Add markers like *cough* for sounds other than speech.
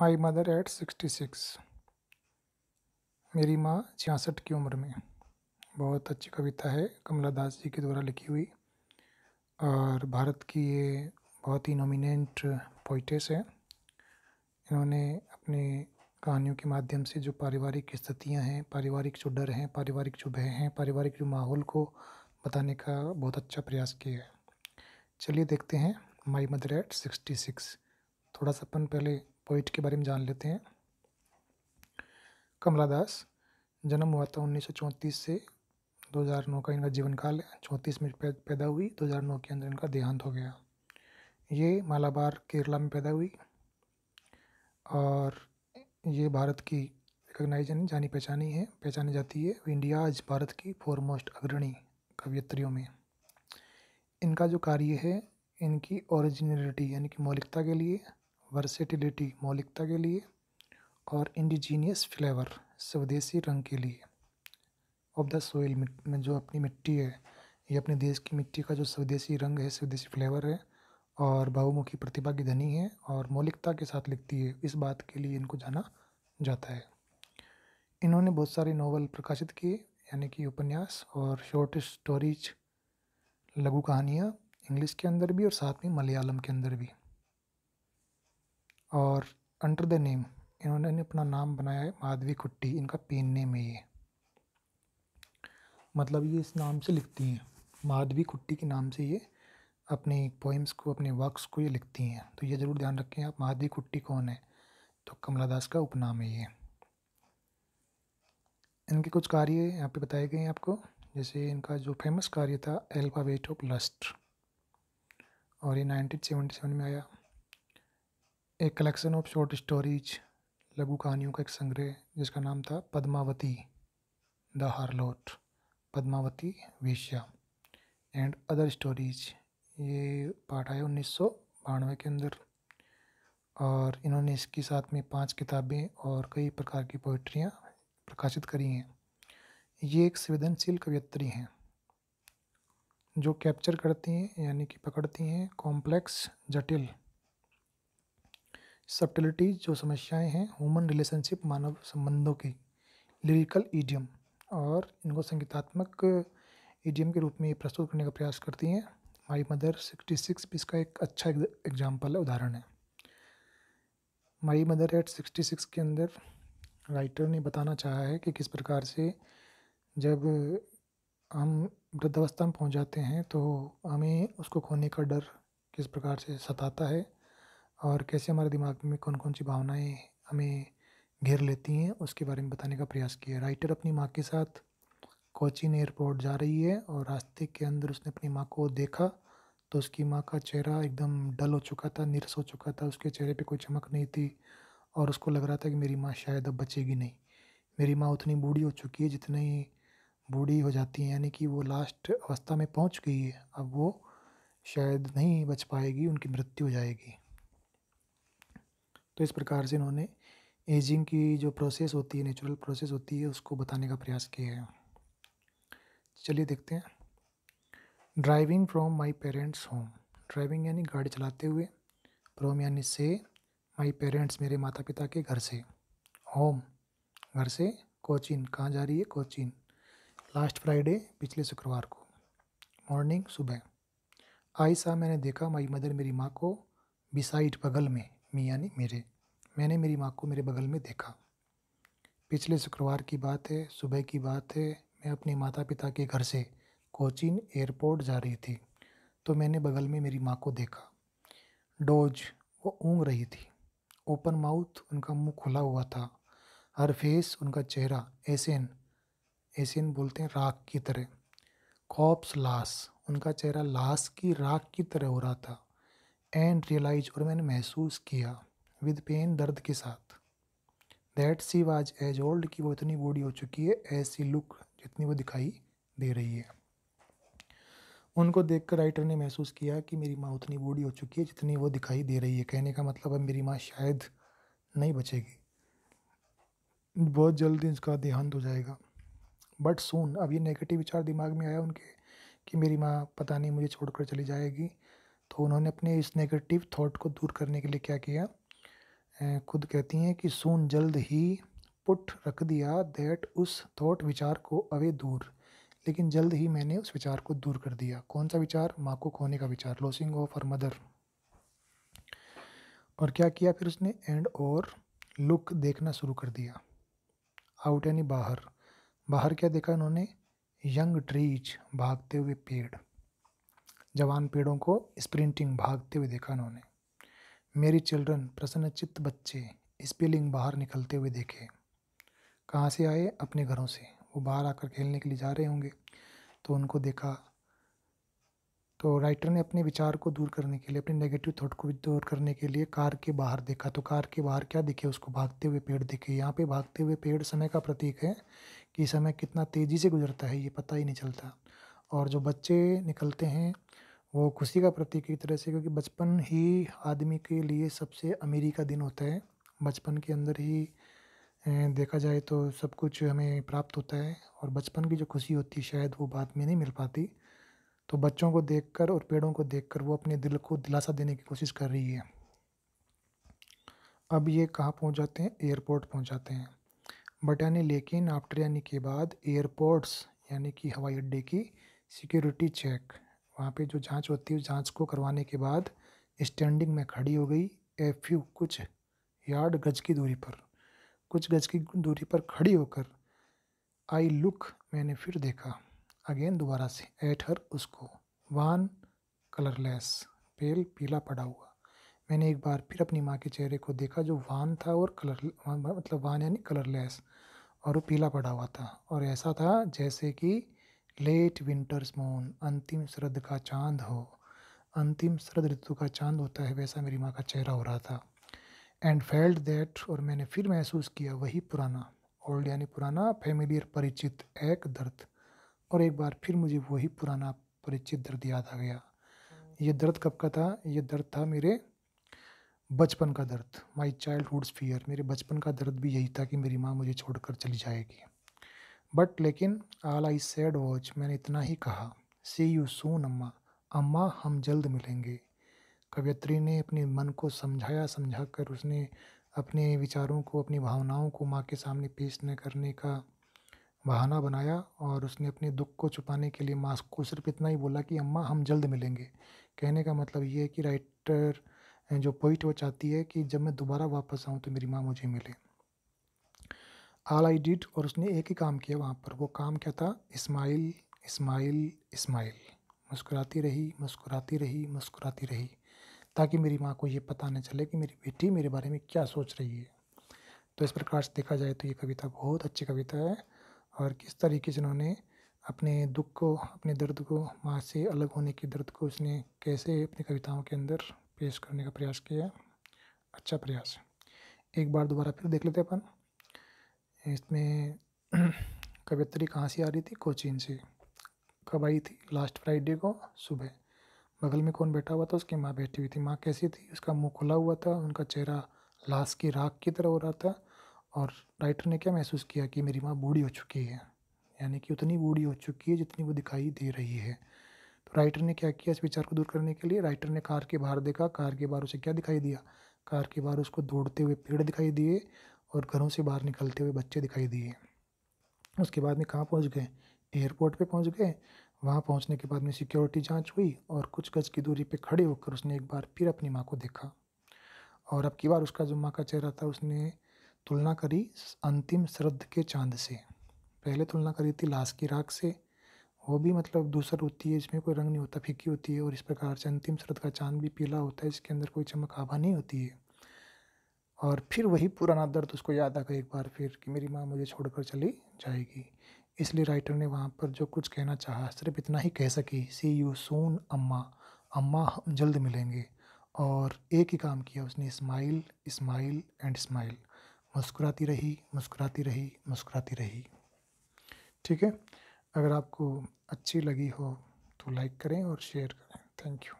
My mother at sixty six मेरी माँ छियासठ की उम्र में। बहुत अच्छी कविता है, कमला दास जी के द्वारा लिखी हुई। और भारत की ये बहुत ही नोमिनेंट पोइटेस है। इन्होंने अपनी कहानियों के माध्यम से जो पारिवारिक स्थितियाँ हैं, पारिवारिक जो डर हैं, पारिवारिक जो भय हैं, पारिवारिक जो माहौल को बताने का बहुत अच्छा प्रयास किया है। चलिए देखते हैं my mother at sixty six थोड़ा सा अपन पहले पोइट के बारे में जान लेते हैं। कमला दास जन्म हुआ था उन्नीस सौ चौंतीस से 2009 का। इनका जीवन काल चौंतीस में पैदा हुई। 2009 के अंदर इनका देहांत हो गया। ये मालाबार, केरला में पैदा हुई और ये भारत की रिकग्नाइज जानी पहचानी है। पहचानी जाती है इंडिया, आज भारत की फोरमोस्ट अग्रणी कवियत्रियों में। इनका जो कार्य है, इनकी ओरिजिनलिटी यानी कि मौलिकता के लिए वर्सेटिलिटी मौलिकता के लिए और इंडिजीनियस फ्लेवर स्वदेशी रंग के लिए। ऑफ़ द सोइल में जो अपनी मिट्टी है, ये अपने देश की मिट्टी का जो स्वदेशी रंग है, स्वदेशी फ्लेवर है, और बहुमुखी प्रतिभा की धनी है, और मौलिकता के साथ लिखती है, इस बात के लिए इनको जाना जाता है। इन्होंने बहुत सारे नॉवल प्रकाशित किए, यानी कि उपन्यास और शॉर्ट स्टोरीज लघु कहानियाँ इंग्लिश के अंदर भी और साथ में मलयालम के अंदर भी। और अंडर द नेम इन्होंने अपना नाम बनाया है माधवी कुट्टी, इनका पेन नेम है ये। मतलब ये इस नाम से लिखती हैं। माधवी कुट्टी के नाम से ये अपने पोइम्स को, अपने वर्क्स को ये लिखती हैं। तो ये ज़रूर ध्यान रखें आप, माधवी कुट्टी कौन है? तो कमला दास का उपनाम है ये। इनके कुछ कार्य यहाँ पे बताए गए हैं आपको। जैसे इनका जो फ़ेमस कार्य था एल्फाबेट ऑफ़ लस्ट और ये नाइनटीन सेवेंटी सेवन में आया। एक कलेक्शन ऑफ़ शॉर्ट स्टोरीज लघु कहानियों का एक संग्रह, जिसका नाम था पद्मावती, द हारलोट, पद्मावती, वेश्या एंड अदर स्टोरीज ये पाठ आया उन्नीस सौ बानवे के अंदर, और इन्होंने इसके साथ में पाँच किताबें और कई प्रकार की पोइट्रियाँ प्रकाशित करी हैं। ये एक संवेदनशील कवियत्री हैं, जो कैप्चर करती हैं, यानी कि पकड़ती हैं कॉम्प्लेक्स जटिल सब्टिलिटीज जो समस्याएँ हैं ह्यूमन रिलेशनशिप मानव संबंधों की लिरिकल ईडियम और इनको संगीतात्मक ईडियम के रूप में प्रस्तुत करने का प्रयास करती हैं। माई मदर सिक्सटी सिक्स भी इसका एक अच्छा एग्ज़ाम्पल है, उदाहरण है। My mother at sixty six के अंदर राइटर ने बताना चाहा है कि किस प्रकार से जब हम वृद्धावस्था में पहुँच जाते हैं तो हमें उसको खोने का डर किस प्रकार से सताता है और कैसे हमारे दिमाग में कौन कौन सी भावनाएँ हमें घेर लेती हैं, उसके बारे में बताने का प्रयास किया राइटर अपनी माँ के साथ कोचिन एयरपोर्ट जा रही है और रास्ते के अंदर उसने अपनी माँ को देखा तो उसकी माँ का चेहरा एकदम डल हो चुका था, निरस हो चुका था, उसके चेहरे पे कोई चमक नहीं थी और उसको लग रहा था कि मेरी माँ शायद अब बचेगी नहीं। मेरी माँ उतनी बूढ़ी हो चुकी है जितनी बूढ़ी हो जाती है, यानी कि वो लास्ट अवस्था में पहुँच गई है, अब वो शायद नहीं बच पाएगी, उनकी मृत्यु हो जाएगी। तो इस प्रकार से इन्होंने एजिंग की जो प्रोसेस होती है नेचुरल प्रोसेस होती है, उसको बताने का प्रयास किया है। चलिए देखते हैं। Driving from my parents home driving यानी गाड़ी चलाते हुए। फ्रॉम यानी से माई पेरेंट्स मेरे माता पिता के घर से। होम घर से कोचिन। कहाँ जा रही है? कोचिन। लास्ट फ्राइडे पिछले शुक्रवार को। मॉर्निंग सुबह। आई सा मैंने देखा माई मदर मेरी माँ को बिसाइड बगल में। मी ने मेरे, मैंने मेरी माँ को मेरे बगल में देखा। पिछले शुक्रवार की बात है, सुबह की बात है, मैं अपने माता पिता के घर से कोचिन एयरपोर्ट जा रही थी तो मैंने बगल में मेरी माँ को देखा। डोज, वो ऊँग रही थी। ओपन माउथ, उनका मुँह खुला हुआ था। हर फेस, उनका चेहरा एसियन एसियन बोलते हैं, राख की तरह। कॉप्स, लाश, उनका चेहरा लाश की राख की तरह हो रहा था। एंड रियलाइज़ और मैंने महसूस किया विद पेन दर्द के साथ। That she was as old कि वो इतनी बूढ़ी हो चुकी है, ऐसी लुक जितनी वो दिखाई दे रही है। उनको देखकर राइटर ने महसूस किया कि मेरी माँ उतनी बूढ़ी हो चुकी है जितनी वो दिखाई दे रही है। कहने का मतलब अब मेरी माँ शायद नहीं बचेगी। बहुत जल्दी उसका देहांत हो जाएगा। बट सून अब ये नेगेटिव विचार दिमाग में आया उनके कि मेरी माँ पता नहीं मुझे छोड़कर चली जाएगी। तो उन्होंने अपने इस नेगेटिव थॉट को दूर करने के लिए क्या किया? खुद कहती हैं कि, सून, जल्द ही पुट रख दिया दैट उस थॉट विचार को अवे दूर, लेकिन जल्द ही मैंने उस विचार को दूर कर दिया। कौन सा विचार? माँ को खोने का विचार लॉसिंग ऑफ़ हर मदर और क्या किया फिर उसने? एंड और लुक देखना शुरू कर दिया। आउट यानी बाहर। बाहर क्या देखा उन्होंने? यंग ट्रीज भागते हुए पेड़। जवान पेड़ों को स्प्रिंटिंग भागते हुए देखा उन्होंने। मेरी चिल्ड्रन, प्रसन्नचित्त बच्चे, स्पेलिंग बाहर निकलते हुए देखे। कहाँ से आए? अपने घरों से। वो बाहर आकर खेलने के लिए जा रहे होंगे। तो उनको देखा। तो राइटर ने अपने विचार को दूर करने के लिए, अपने नेगेटिव थॉट को दूर करने के लिए कार के बाहर देखा। तो कार के बाहर क्या दिखे? उसको भागते हुए पेड़ दिखे। यहाँ पे भागते हुए पेड़ समय का प्रतीक है कि समय कितना तेज़ी से गुजरता है, ये पता ही नहीं चलता। और जो बच्चे निकलते हैं वो खुशी का प्रतीक एक तरह से, क्योंकि बचपन ही आदमी के लिए सबसे अमीरी का दिन होता है। बचपन के अंदर ही देखा जाए तो सब कुछ हमें प्राप्त होता है और बचपन की जो खुशी होती है, शायद वो बाद में नहीं मिल पाती। तो बच्चों को देखकर और पेड़ों को देखकर वो अपने दिल को दिलासा देने की कोशिश कर रही है। अब ये कहाँ पहुँच जाते हैं? एयरपोर्ट पहुँच जाते हैं। बट यानी लेकिन आफ्टर यानी के बाद, एयरपोर्ट्स, यानी कि हवाई अड्डे की सिक्योरिटी चेक वहाँ पे जो जाँच होती है जाँच को करवाने के बाद स्टैंडिंग में खड़ी हो गई एफ़ यू कुछ यार्ड गज की दूरी पर। कुछ गज की दूरी पर खड़ी होकर आई लुक मैंने फिर देखा। अगेन दोबारा से एट हर उसको वान कलरलेस पेल पीला पड़ा हुआ। मैंने एक बार फिर अपनी माँ के चेहरे को देखा जो वान था और कलर मतलब वान यानी कलरलेस और वो पीला पड़ा हुआ था। और ऐसा था जैसे कि लेट विंटर्स मून अंतिम शरद का चाँद हो। अंतिम शरद ऋतु का चाँद होता है, वैसा मेरी माँ का चेहरा हो रहा था। एंड फेल्ड दैट और मैंने फिर महसूस किया वही पुराना। ओल्ड यानी पुराना फेमिलियर परिचित, एक दर्द। और एक बार फिर मुझे वही पुराना, परिचित दर्द याद आ गया। ये दर्द कब का था? ये दर्द था मेरे बचपन का दर्द। माई चाइल्ड हुड्स फियर मेरे बचपन का दर्द भी यही था कि मेरी माँ मुझे छोड़कर चली जाएगी। बट लेकिन आल आई सैड वॉच मैंने इतना ही कहा। सी यू सून अम्मा। अम्मा, हम जल्द मिलेंगे। कवयत्री ने अपने मन को समझाया समझा कर उसने अपने विचारों को, अपनी भावनाओं को माँ के सामने पेश न करने का बहाना बनाया और उसने अपने दुख को छुपाने के लिए माँ को सिर्फ़ इतना ही बोला कि, अम्मा, हम जल्द मिलेंगे। कहने का मतलब ये है कि राइटर जो पोइट वो चाहती है कि जब मैं दोबारा वापस आऊँ तो मेरी माँ मुझे मिले। आल आई डिड और उसने एक ही काम किया वहाँ पर। वो काम क्या था? इस्माइल इस्माइल इस्माइल मुस्कुराती रही मुस्कुराती रही मुस्कुराती रही। ताकि मेरी माँ को ये पता न चले कि मेरी बेटी मेरे बारे में क्या सोच रही है। तो इस प्रकार से देखा जाए तो ये कविता बहुत अच्छी कविता है और किस तरीके से उन्होंने अपने दुख को, अपने दर्द को, माँ से अलग होने के दर्द को उसने कैसे अपनी कविताओं के अंदर पेश करने का प्रयास किया। अच्छा प्रयास। एक बार दोबारा फिर देख लेते अपन। इसमें *clears throat* कवित्री कहाँ से आ रही थी? कोचिन से। कब आई थी? लास्ट फ्राइडे को सुबह। बगल में कौन बैठा हुआ था? उसकी माँ बैठी हुई थी। माँ कैसी थी? उसका मुँह खुला हुआ था। उनका चेहरा लाश की राख की तरह हो रहा था। और राइटर ने क्या महसूस किया कि मेरी माँ बूढ़ी हो चुकी है? यानी कि उतनी बूढ़ी हो चुकी है जितनी वो दिखाई दे रही है। तो राइटर ने क्या किया इस विचार को दूर करने के लिए? राइटर ने कार के बाहर देखा। कार के बाहर उसे क्या दिखाई दिया? कार के बाहर उसको दौड़ते हुए पेड़ दिखाई दिए। और घरों से बाहर निकलते हुए बच्चे दिखाई दिए। उसके बाद में कहाँ पहुँच गए? एयरपोर्ट पे पहुँच गए। वहाँ पहुँचने के बाद में सिक्योरिटी जाँच हुई और कुछ गज की दूरी पे खड़े होकर उसने एक बार फिर अपनी माँ को देखा। और अब की बार उसका जो माँ का चेहरा था, उसने तुलना करी अंतिम श्रद्ध के चाँद से। पहले तुलना करी थी लाश की राख से। वो भी मतलब दूसर होती है, इसमें कोई रंग नहीं होता फीकी होती है और इस प्रकार से अंतिम श्रद्ध का चाँद भी पीला होता है, इसके अंदर कोई चमक आभा नहीं होती है। और फिर वही पुराना दर्द उसको याद आ गया एक बार फिर कि मेरी माँ मुझे छोड़कर चली जाएगी। इसलिए राइटर ने वहाँ पर जो कुछ कहना चाहा, सिर्फ़ इतना ही कह सकी सी यू सून अम्मा। अम्मा, हम जल्द मिलेंगे। और एक ही काम किया उसने स्माइल स्माइल एंड स्माइल मुस्कुराती रही मुस्कुराती रही मुस्कुराती रही। ठीक है? अगर आपको अच्छी लगी हो तो लाइक करें और शेयर करें। Thank you